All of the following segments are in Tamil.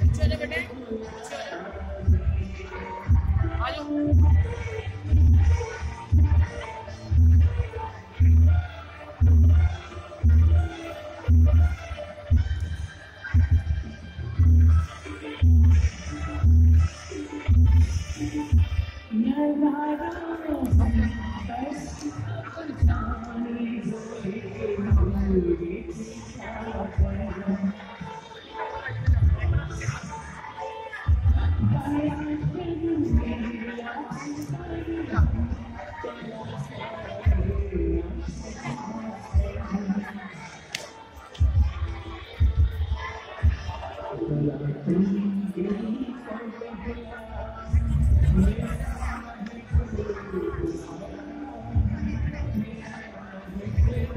पीछे हो जा बेटे पीछे हो जा आ जाओ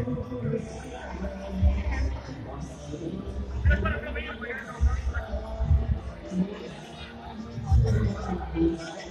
Thank you.